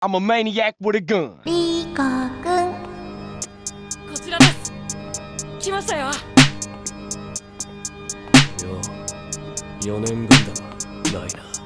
I'm a maniac with a gun. リコくんこちらです。来ましたよ。よ4年分だないな。